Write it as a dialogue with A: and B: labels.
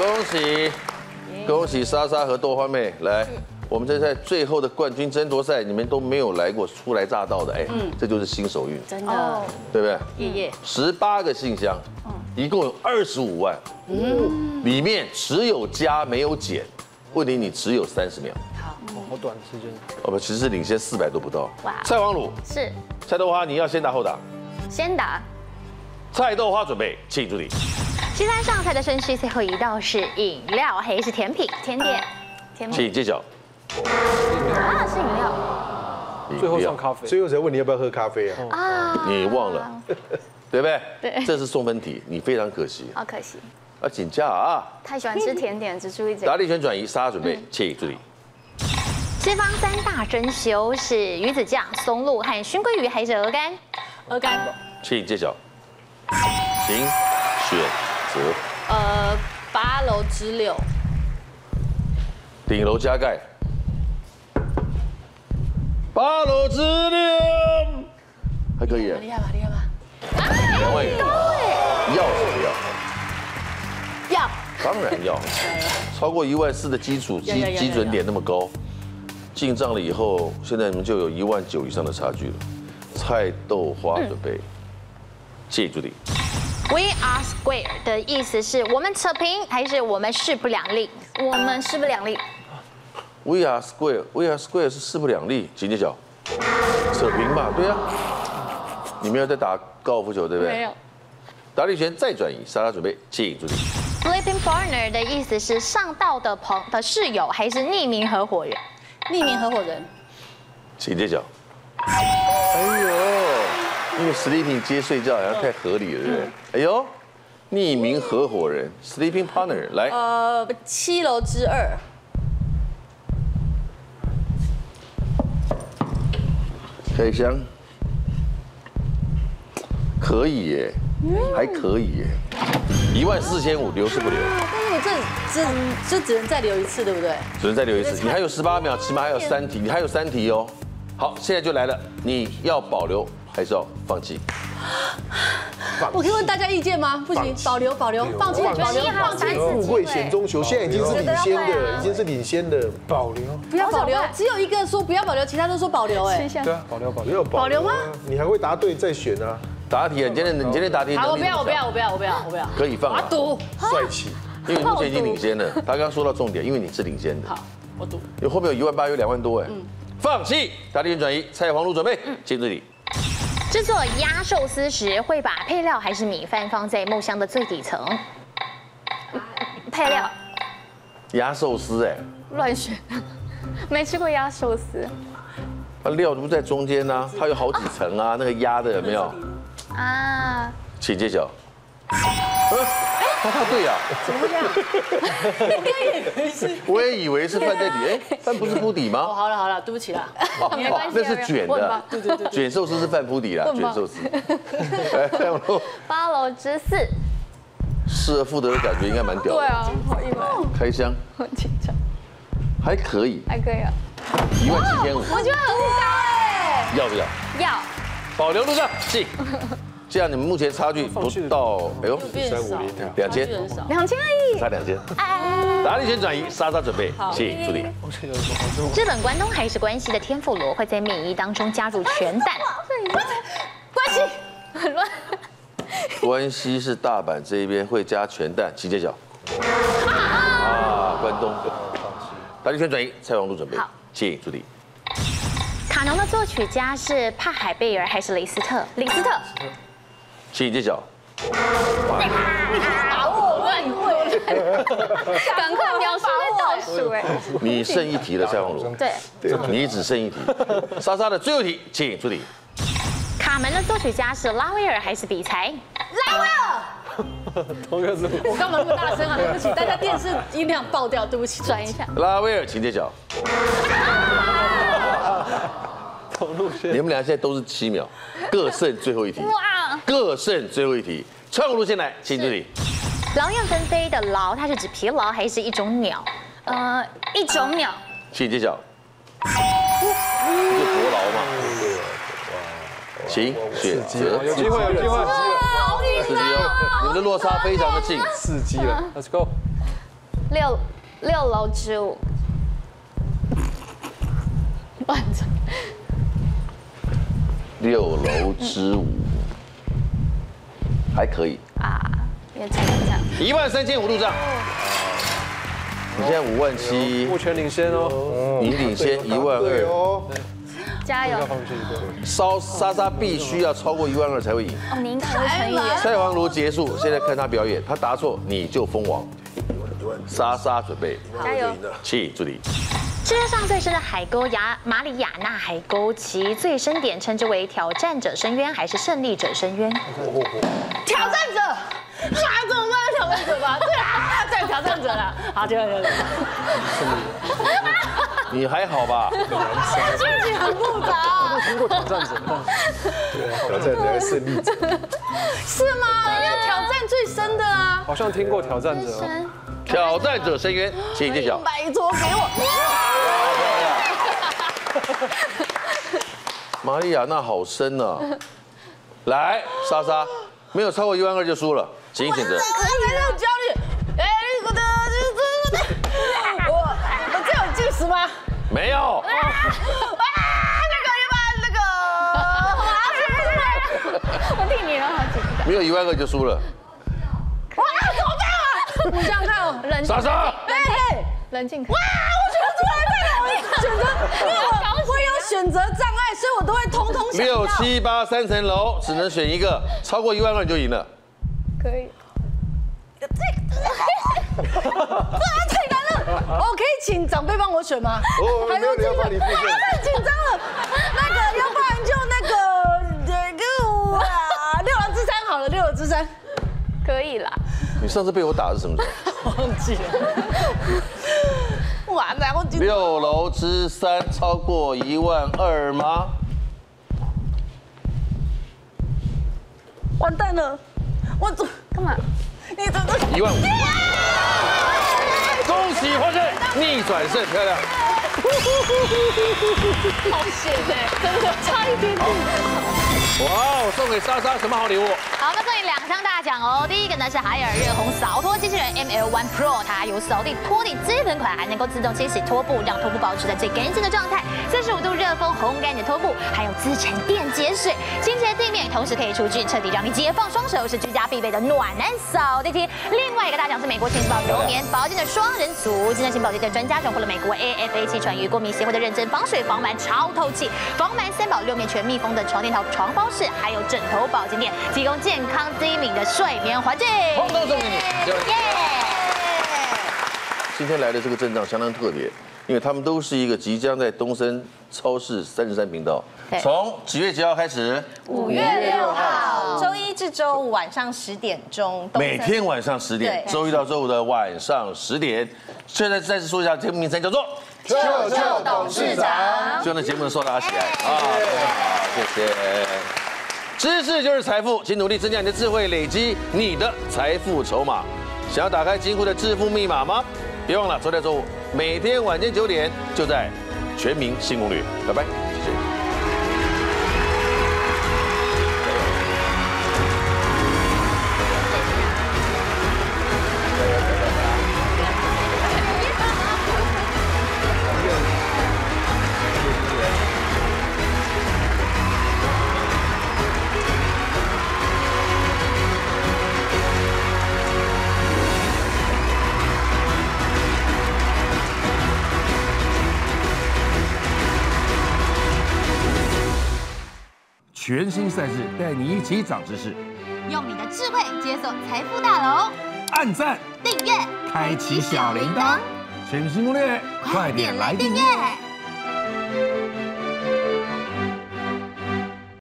A: 恭喜，恭喜莎莎和豆花妹来。我们这在最后的冠军争夺赛，你们都没有来过，初来乍到的，哎，这就是新手运，
B: 真的，
A: 对不对？
B: 爷爷，
A: 十八个信箱，一共有二十五万，嗯里面只有加没有减，问题你只有三十秒，
C: 好好短的时间。
A: 哦不，其实是领先四百都不到。
B: 哇
A: 蔡王鲁，
B: 是
A: 蔡豆花，你要先打后打。
B: 先打。
A: 蔡豆花准备，请助理。
B: 西餐上菜的顺序，最后一道是饮料还是甜品？甜点，甜品
A: 请揭晓。
B: 啊，是饮料
C: 最后上咖啡。
D: 最后才问你要不要喝咖啡啊？
B: 啊，
A: 你忘了，对不对？
B: 对
A: 这是送分题，你非常可惜。
B: 好可惜，
A: 啊，请假啊！
B: 太喜欢吃甜点，只注意这
A: 答
B: 个。
A: 力权转移，莎莎准备，请助理。
B: 西方三大珍馐是鱼子酱、松露和熏鲑鱼还是鹅肝？鹅肝。
A: 请揭晓。请选择。
E: 呃，八楼之六，
A: 顶楼加盖。八楼之六，还可以啊。
E: 厉害吧，厉害吧？
A: 两万元。要什么要？
E: 要，
A: 当然要。超过一万四的基础基基准点那么高，进账了以后，现在你们就有一万九以上的差距了。菜豆花准备，谢谢助理。
B: We are square 的意思是我们扯平还是我们势不两立？我们势不两立。
A: We are square, we are square 是势不两立，请揭晓。扯平吧，对啊。你们要在打高尔夫球，对不对？
E: 没有。
A: 打力权再转移，莎莎准备，请助理。
B: Sleeping partner 的意思是上道的朋的室友还是匿名合伙人？
E: 匿名合伙人，
A: 请揭晓。哎呦，因为 sleeping 接睡觉好像太合理了，对不对？哎呦，匿名合伙人 sleeping partner 来，
E: 呃，七楼之二，
A: 开箱，可以耶，还可以耶，一万四千五，留是不留？
E: 但是我这只就只能再留一次，对不对？
A: 只能再留一次，你还有十八秒，起码还有三题，你还有三题哦。好，现在就来了，你要保留还是要放弃？
E: 我可以问大家意见吗？不行，保留保留，放弃。保留，放弃，
D: 富贵险中求，现在已经是领先的，已经是领先的，
C: 保留。
E: 不要保留，只有一个说不要保留，其他都说保留，哎，
C: 对啊，保留保留。
E: 保留。吗？
D: 你还会答对再选啊，
A: 答题啊，你今天你今天答题
E: 好，我不要，我不要，我不要，我不要，我不要，
A: 可以放了，
E: 我要赌，
D: 帅气。
A: 因为你目前已经领先了。他刚刚说到重点，因为你是领先的，
E: 好，我赌，
A: 你后面有一万八，有两万多哎。放弃，答题权转移，菜黄路准备，请助理。
B: 制作鸭寿司时会把配料还是米饭放在木箱的最底层？配料
A: 鸭寿司哎，
B: 乱选，没吃过鸭寿司
A: 那料都不在中间呢，它有好几层啊，那个鸭的有没有？
B: 啊。
A: 请揭晓。啊，对呀，怎么不这样？我也以为是。饭在底，哎，饭不是铺底吗？
E: 哦，好了好了，对不起啦，
A: 哦
B: 没关系
A: 那是卷的，
E: 对对对对。
A: 卷寿司是饭铺底啦，卷寿司。
B: 八楼之四，
A: 失而复得的感觉应该蛮屌的。
B: 啊，好意外，
A: 开箱。
B: 很紧张，
A: 还可以，
B: 还可以啊。
A: 一万七千五，
B: 我觉得很高哎，
A: 要不要？
B: 要。
A: 保留路上，进。这样你们目前差距不到，哎呦，
E: 三五零，
A: 两千，
B: 两千而已。
A: 差两千。
B: 哎，
A: 答力权转移，莎莎准备，请助理。
B: 日本关东还是关西的天妇罗会在面衣当中加入全蛋，关系很乱。
A: 关西是大阪这一边会加全蛋，请揭晓。啊，关东。打力权转移，蔡王路准备
B: 好，
A: 请助理。
B: 卡农的作曲家是帕海贝尔还是雷斯特？雷斯特。
A: 请揭晓。
B: 把握万会，赶快秒杀在倒数哎。
A: 你剩一题了，蔡王路。
B: 对，
A: 你只剩一题。莎莎的最后一题，请助理。
B: 卡门的作曲家是拉威尔还是比才？拉威尔。
C: 同一个字母。
E: 我干嘛那么大声啊？对不起，大家电视音量爆掉，对不起，转一下。
A: 拉威尔，请揭晓。
C: 同路线。
A: 你们俩现在都是七秒，各剩最后一题。
B: 哇！
A: 各剩最后一题，穿过路线来，请助理。
B: 劳燕分飞的劳，它是指疲劳还是一种鸟？呃，一种鸟。
A: 请揭晓。是伯劳嘛。请选择。
C: 有机会，有机会。
A: 刺激哦，你们的落差非常的近。
C: 刺激了，Let's go。
B: 六六楼之舞，乱讲。
A: 六楼之舞，还可以，
B: 啊，也只能这样。
A: 一万三千五入账。你现在五万七，
C: 目前领先哦，
A: 你领先一万二，
D: 哦，
B: 加油。
A: 烧莎莎必须要超过一万二才会赢。
B: 哦，你应该会成语耶。
A: 赛王炉结束，现在看他表演，他答错你就封王。莎莎准备，
B: 加油！
A: 起助理，
B: 世界上最深的海沟亚马里亚纳海沟，其最深点称之为挑战者深渊还是胜利者深渊？
E: 挑战者，那怎么办？挑战者吧，对啊，对，挑战者了。好，挑战者。
A: 你还好吧？
E: 心情很复杂，
C: 听过挑战者，
D: 挑战者的胜利者，
E: 是吗？要挑战最深的啊！
C: 好像听过挑战者哦。
A: 挑战者深渊，请揭晓。
E: 拜托给我。
A: 玛利亚那好深呐、来，莎莎，没有超过一万二就输了，请选择。
E: 可以没有焦虑。哎，那个的，这这这，我我这有计时吗？
A: 没有，
E: 啊，那个那个，
B: 我替你了，好紧张。
A: 没有一万二就输了。
E: 哇，怎么办啊？你这样看哦，
B: 冷静
A: 莎莎，
E: 哎，
B: 冷静
E: 哇，。我选得出来太容易，选择，因为我我有选择障碍，所以我都会通通想
A: 六。七八三层楼只能选一个，超过一万二你就赢了。
B: 可以。
E: 啊，太难了！我可以请长辈帮我选吗？
D: 哦
E: 还
D: 没有你要帮你付钱
E: 啊太紧张了。那个，要不然就那个这个啊，六郎之三好了，六郎之三。
B: 可以啦，
A: 你上次被我打是什么时候？
E: 忘记了。完了，我紧
A: 六楼之三超过一万二吗？
E: 完蛋了，我怎
B: 干嘛？
E: 你怎么？
A: 一万五。恭喜获胜，逆转胜，漂亮。
B: 好险哎，真的差一点点。
A: 哇哦，送给莎莎什么好礼物？
B: 好，那这里两项大奖哦。第一个呢是海尔热红扫拖机器人 ML One Pro，它有扫地拖地基本款，还能够自动清洗拖布，让拖布保持在最干净的状态。四十五度热风烘干你的拖布，还有自沉电解水，清洁地面，同时可以除菌，彻底让你解放双手，是居家必备的暖男扫地机。另外一个大奖是美国情报柔棉保健的双人组，金正型保健的专家荣获了美国 AFA 气喘与过敏协会的认证，防水防螨超透气，防螨三宝六面全密封的床垫套床包式，还有枕头保健垫，提供健康低敏的睡眠环境。
A: 通通送给你。
B: 耶！
A: 今天来的这个阵仗相当特别，因为他们都是一个即将在东森超市三十三频道
B: 对，
A: 从几月几号开始，
B: 五月六号，
F: 周一至周五晚上十点钟，
A: 每天晚上十点，周一到周五的晚上十点。现在再次说一下节目名称，叫做
D: 舅舅董事长，
A: 希望这节目能受大家喜爱啊！谢谢。知识就是财富，请努力增加你的智慧，累积你的财富筹码。想要打开金库的致富密码吗？别忘了周六周五每天晚间九点就在《全民新攻略》，拜拜，
G: 全新赛事带你一起长知识，
B: 用你的智慧解锁财富大楼，
G: 按赞、
B: 订阅，
G: 开启小铃铛，全民新攻略，快点来订阅。